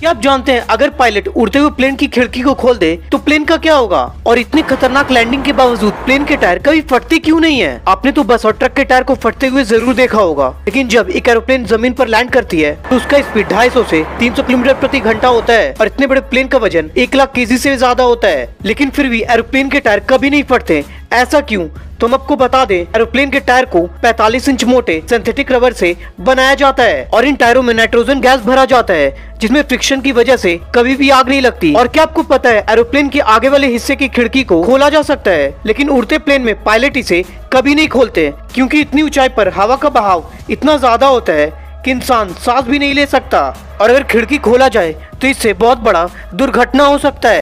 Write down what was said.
क्या आप जानते हैं, अगर पायलट उड़ते हुए प्लेन की खिड़की को खोल दे तो प्लेन का क्या होगा? और इतनी खतरनाक लैंडिंग के बावजूद प्लेन के टायर कभी फटते क्यों नहीं है? आपने तो बस और ट्रक के टायर को फटते हुए ज़रूर देखा होगा। लेकिन जब एक एरोप्लेन ज़मीन पर लैंड करती है तो उसका स्पीड 250 से 300 किलोमीटर प्रति घंटा होता है। और इतने बड़े प्लेन का वज़न एक लाख के से ज़्यादा होता है। लेकिन फिर भी एरोप्लेन के टायर कभी नहीं फटते। ऐसा क्यों? तो हम आपको बता दें, एरोप्लेन के टायर को 45 इंच मोटे सिंथेटिक रबर से बनाया जाता है और इन टायरों में नाइट्रोजन गैस भरा जाता है, जिसमें फ्रिक्शन की वजह से कभी भी आग नहीं लगती। और क्या आपको पता है, एरोप्लेन के आगे वाले हिस्से की खिड़की को खोला जा सकता है, लेकिन उड़ते प्लेन में पायलट इसे कभी नहीं खोलते, क्योंकि इतनी ऊंचाई पर हवा का बहाव इतना ज़्यादा होता है कि इंसान सांस भी नहीं ले सकता। और अगर खिड़की खोला जाए तो इससे बहुत बड़ा दुर्घटना हो सकता है।